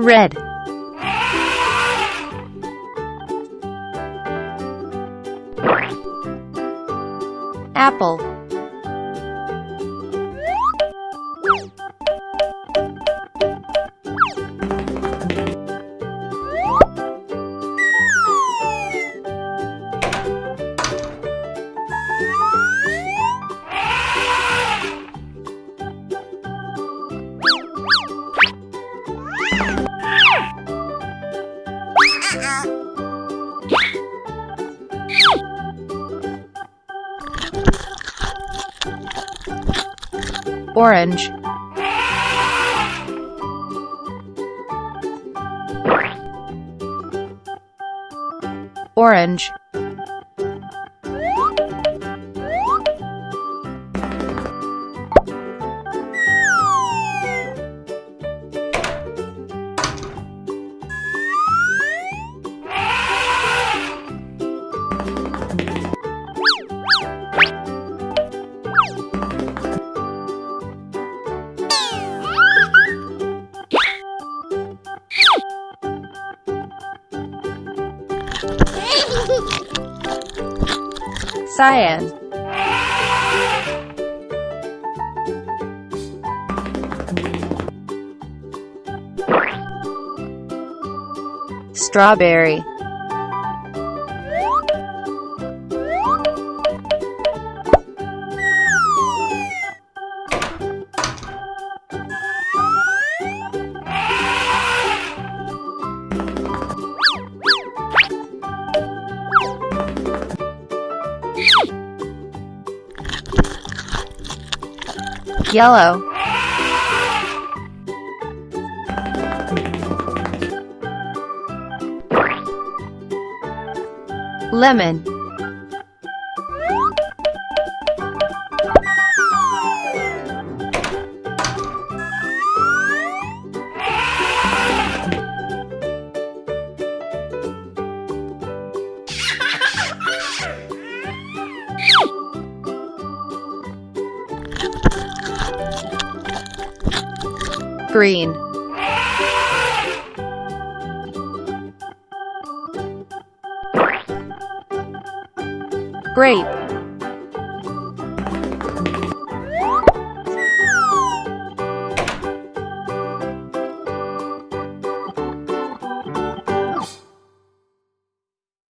red. Apple orange. Orange cyan strawberry yellow. Lemon green. Grape